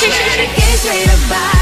Gay, straight, or bi,